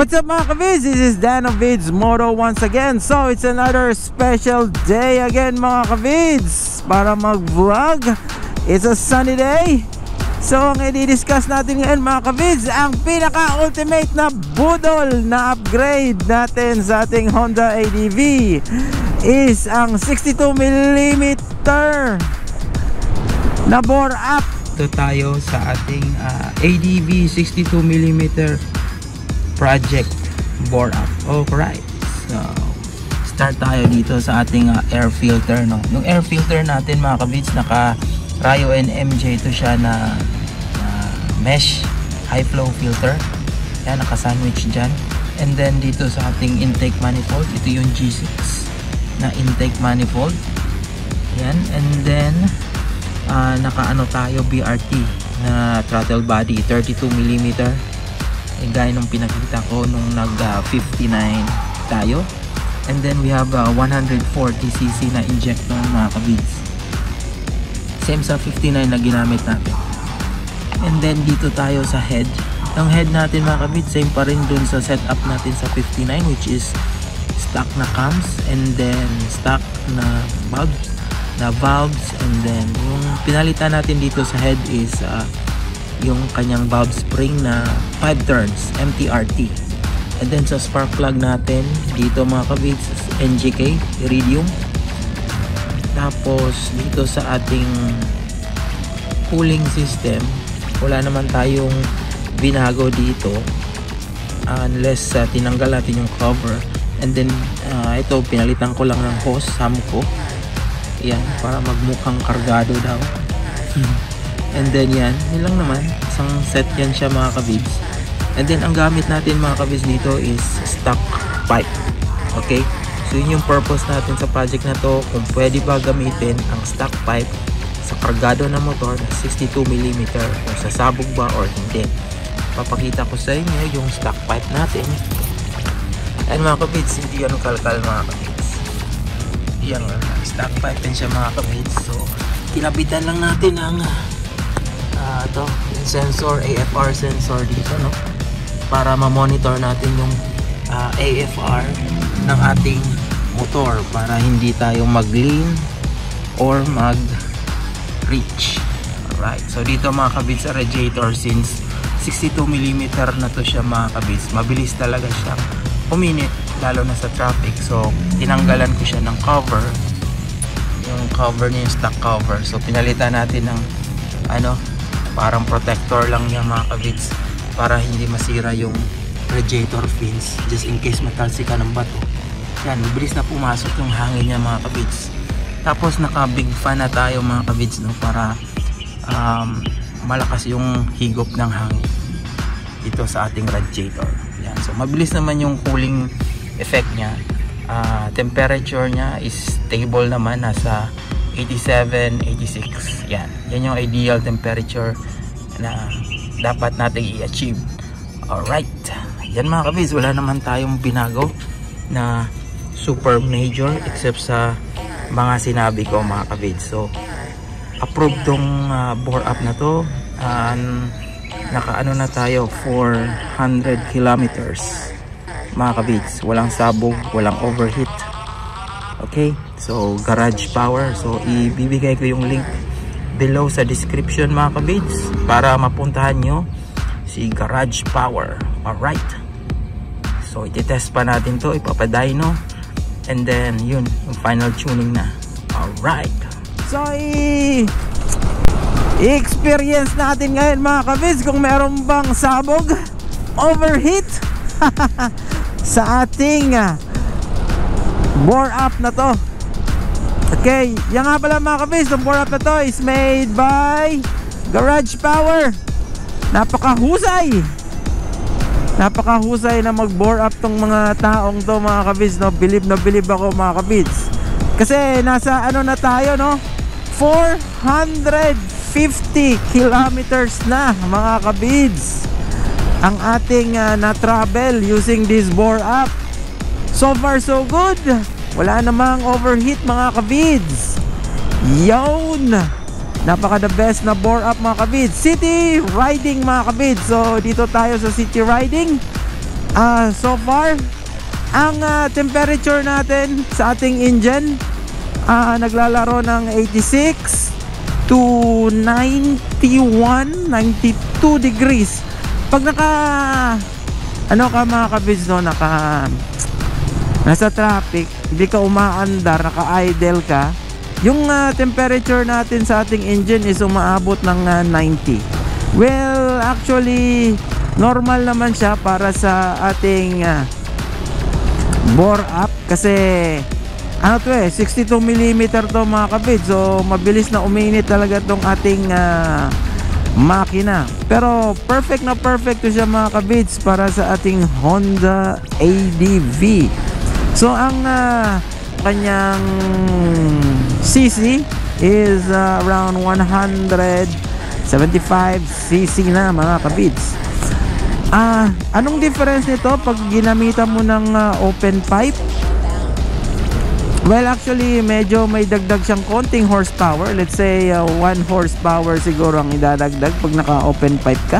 What's up mga kavids? This is Dan of Vids Moto once again. So it's another special day again mga kavids para mag-vlog. It's a sunny day. So ang i-discuss natin ngayon mga kavids ang pinaka-ultimate na budol na upgrade natin sa ating Honda ADV is ang 62mm na bore up. Ito tayo sa ating uh, ADV 62mm project bore up. Alright. So, start tayo dito sa ating uh, air filter. No? Yung air filter natin mga kabits, naka Rayo NMJ ito siya na uh, mesh high flow filter. Yan, naka-sandwich dyan. And then dito sa ating intake manifold, ito yung G6 na intake manifold. Yan. And then, uh, naka-ano tayo BRT na throttle body, 32mm eh, gaya nung pinakita ko nung nag uh, 59 tayo. And then we have uh, 140cc na injector mga kabids same sa 59 na ginamit natin. And then dito tayo sa head. Ang head natin mga kabids same pa rin dun sa setup natin sa 59 which is stock na cams and then stock na bulbs na valves. And then yung pinalitan natin dito sa head is uh, yung kanyang valve spring na 5 turns MTRT and then sa spark plug natin dito mga kabits NGK iridium. Tapos dito sa ating cooling system wala naman tayong binago dito unless uh, tinanggal natin yung cover. And then uh, ito pinalitan ko lang ng hose Samco yan para magmukhang kargado daw And then yan, yun lang naman. Isang set yan siya mga kabibs. And then ang gamit natin mga kabibs dito is stock pipe. Okay? So yun yung purpose natin sa project na to. Kung pwede ba gamitin ang stock pipe sa kargado na motor na 62mm kung sasabog ba or hindi. Papakita ko sa inyo yung stock pipe natin. And mga kabibs, hindi yan kalkal mga kabibs. Yan, stock pipe din siya mga kabibs. So, kinabitan lang natin ang uh, to, yung sensor, AFR sensor dito, no? Para ma-monitor natin yung uh, ah, AFR ng ating motor para hindi tayo mag-lean or mag-reach. Alright, so dito mga kabits sa radiator since 62mm na to siya mga kabits, mabilis talaga siyang uminit lalo na sa traffic. So, tinanggalan ko siya ng cover yung cover niya yung stock cover so pinalitan natin ng ano parang protector lang niya mga kabits para hindi masira yung radiator fins just in case matalsi ka ng bato. Yan mabilis na pumasok yung hangin niya mga kabits. Tapos naka big fan na tayo mga kabits no, para um, malakas yung higop ng hangin dito sa ating radiator. Yan. so mabilis naman yung cooling effect niya. Uh, temperature niya is stable naman nasa 87, 86 yan, yan yung ideal temperature na dapat nating i-achieve. Alright, yan mga kabis wala naman tayong binago na super major except sa mga sinabi ko mga kabis so approve tong uh, bore up na to. Um, nakaano na tayo 400 kilometers. Mga kabits walang sabog, walang overheat. Okay so garage power. So ibibigay ko yung link below sa description mga kabids para mapuntahan nyo si garage power. Alright. So ititest pa natin to ipapadyno and then yun yung final tuning na. Alright. So i i-experience natin ngayon mga kabids kung meron bang sabog overheat sa ating uh, bore up na to okay yan nga pala mga kabis yung bore up na to is made by garage power. Napakahusay. Napakahusay na mag bore up tong mga taong to mga kabis no? Believe na believe ako mga kabis kasi nasa ano na tayo no? 450 kilometers na mga kabids ang ating uh, na travel using this bore up. So far so good. Wala namang overheat mga kabids. Yon! Napaka the best na bore up mga kabids. City riding mga kabids. So dito tayo sa city riding. Ah, so far, ang ah, temperature natin sa ating engine ah, naglalaro ng 86 to 91, 92 degrees. Pag naka ano ka mga kabids no, naka nasa traffic, hindi ka umaandar, naka-idle ka, yung ah, temperature natin sa ating engine is umaabot ng ah, 90. Well, actually, normal naman siya para sa ating ah, bore up kasi ano to eh 62 mm to mga kabid so mabilis na uminit talaga tong ating ah, makina. Pero perfect na perfect to siya mga kabids para sa ating Honda ADV so ang ah, kanyang CC is ah, around 175 cc na mga kabids Ah, anong difference nito pag ginamitan mo ng ah, open pipe? Well, actually, medyo may dagdag siyang konting horsepower. Let's say, 1 horsepower siguro ang idadagdag pag naka-open pipe ka.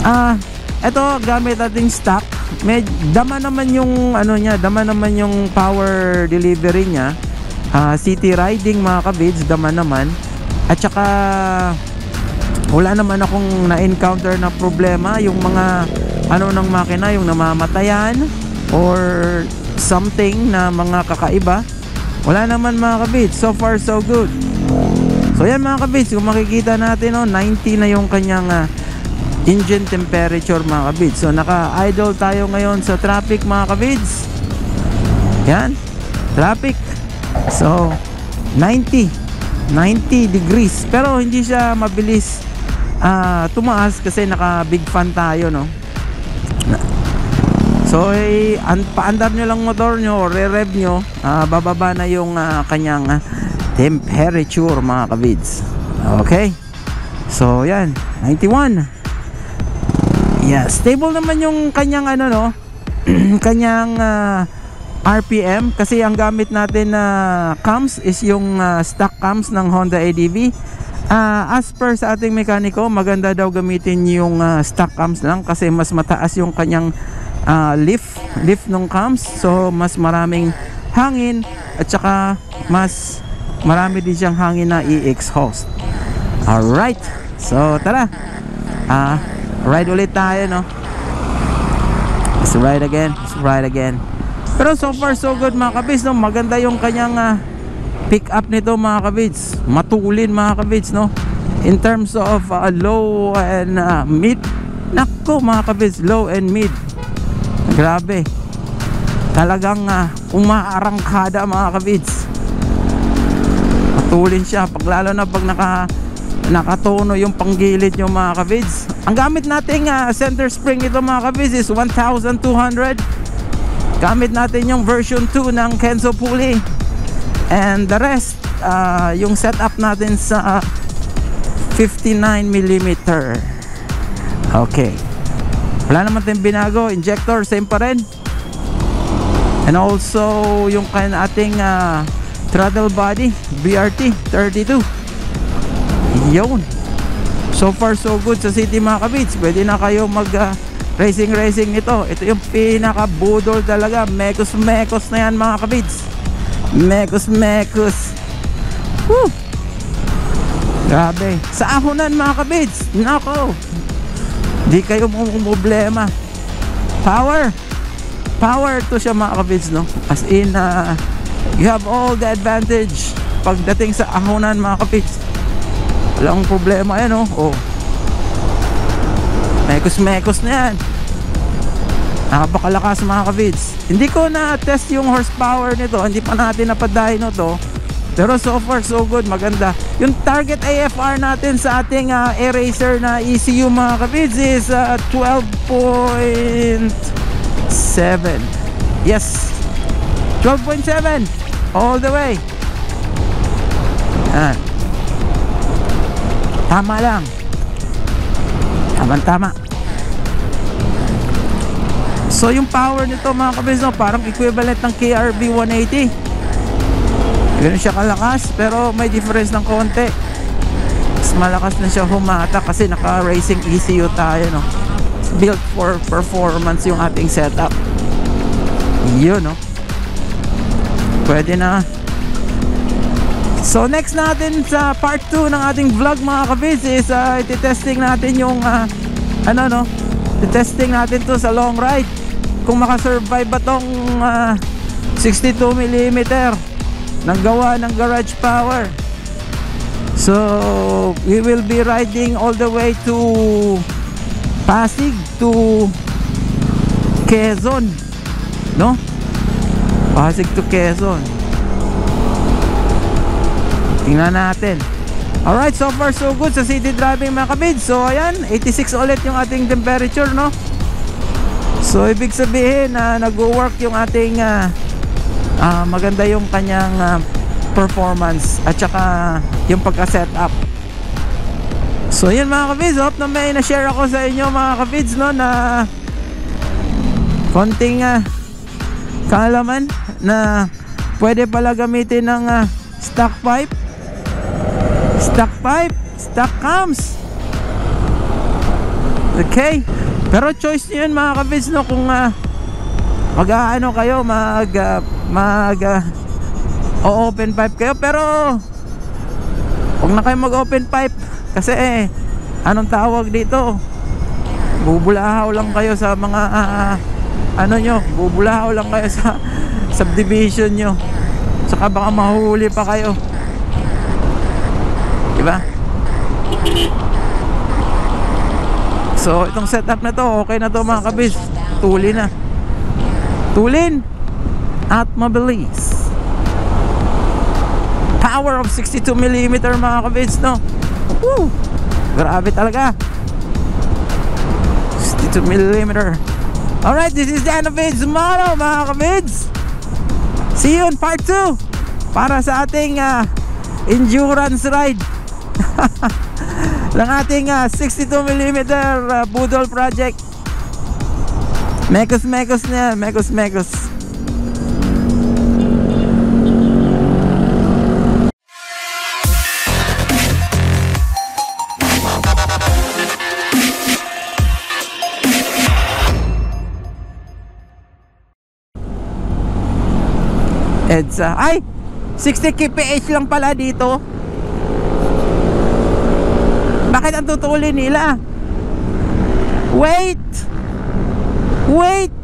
Ah, eto gamit nating stock. Med dama naman yung ano niya, dama naman yung power delivery niya. Ah, city riding mga kabids, dama naman. At saka wala naman akong na-encounter na problema yung mga ano ng makina yung namamatayan or something na mga kakaiba wala naman mga kabits so far so good so yan mga kabits kung makikita natin oh, 90 na yung kanyang ah, engine temperature mga kabits so naka idle tayo ngayon sa traffic mga kabits yan. Traffic. So 90 90 degrees. Pero hindi siya mabilis ah tumaas kasi naka big fan tayo no? So eh, an paandar nyo lang motor nyo re-rev nyo ah, bababa na yung ah, kanyang ah, temperature mga kabids okay? So yan. 91 yeah stable naman yung kanyang ano no kanyang ah, RPM kasi ang gamit natin na cams is yung ah, stock cams ng Honda ADV Ah, as per sa ating mekaniko, maganda daw gamitin yung ah, stock cams lang kasi mas mataas yung kanyang ah, lift, lift ng cams. So, mas maraming hangin at saka mas marami din siyang hangin na i-exhaust. Alright. So, tara. Ah, ride ulit tayo, no? Let's ride again. Let's ride again. Pero so far so good mga kabis, no? Maganda yung kanyang ah, pick up nito mga kabids matulin mga kabids no in terms of uh, low and uh, mid nako mga kabids low and mid grabe talagang uh, umaarangkada mga kabids matulin siya pag lalo na pag naka nakatono yung panggilid nyo mga kabids ang gamit nating uh, center spring nito mga kabids is 1200 gamit natin yung version 2 ng Kenzo pulley and the rest uh, yung setup natin sa 59mm okay. Wala naman tayong binago. Injector same pa rin. And also yung ating uh, throttle body BRT 32 yun so far so good sa city mga kabits pwede na kayo mag uh, racing racing nito ito yung pinaka budol talaga mekos mekos na yan mga kabits mekos mekos Woo! Grabe. Sa ahonan mga kabids. Nako. Di kayo problema. Power. Power to siya mga kabids, no? As in, uh, you have all the advantage pagdating sa ahonan mga kabids. Walang problema yan, no? Oh. Mekos-mekos na yan. Napakalakas mga kabids. Hindi ko na-test yung horsepower nito. Hindi pa natin napadahino to. Pero so far so good, maganda. Yung target AFR natin sa ating uh, eraser na ECU mga kabids is uh, 12.7. Yes. 12.7 all the way. Yan. Tama lang. Tamang tama. So yung power nito mga kabids no, parang equivalent ng KRB 180. Ganun siya kalakas pero may difference ng konti. Mas malakas na siya humata kasi naka racing ECU tayo no. built for performance yung ating setup yun no pwede na so next natin sa part 2 ng ating vlog mga kabids is uh, ititesting natin yung uh, ano no? Itesting natin to sa long ride. Kung makasurvive ba tong uh, 62mm ng gawa ng garage power. So we will be riding all the way to Pasig to Quezon no? Pasig to Quezon tingnan natin Alright, so far so good sa city driving mga kabid. So ayan, 86 ulit yung ating temperature, no? So ibig sabihin na uh, nag-work yung ating uh, uh, maganda yung kanyang uh, performance at saka yung pagka-setup. So yun mga kabids, hope na may na-share ako sa inyo mga kabids no na konting uh, kaalaman na pwede pala gamitin ng uh, stock pipe stock pipe stock cams okay pero choice nyo yun mga kabids no? Kung uh, mag uh, ano kayo mag uh, mag uh, open pipe kayo. Pero huwag na kayo mag open pipe kasi eh, anong tawag dito? Bubulahaw lang kayo sa mga uh, ano nyo bubulahaw lang kayo sa subdivision nyo. Saka baka mahuli pa kayo diba? So itong setup na to okay na to mga kabis. Tuli na. Tulin at mabilis. Power of 62mm mga kabis no? Woo! grabe talaga. 62mm alright this is the end of it. Tomorrow mga kabids see you in part 2 para sa ating uh, endurance ride ng ating uh, 62mm uh, Budol project. Mekos Mekos na Mekos Mekos. EDSA. Ay 60 kph lang pala dito bakit ang tutulin nila? Wait! Wait!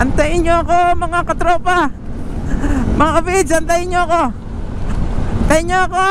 Antayin nyo ako mga katropa! Mga kapids antayin nyo ako! Antayin nyo ako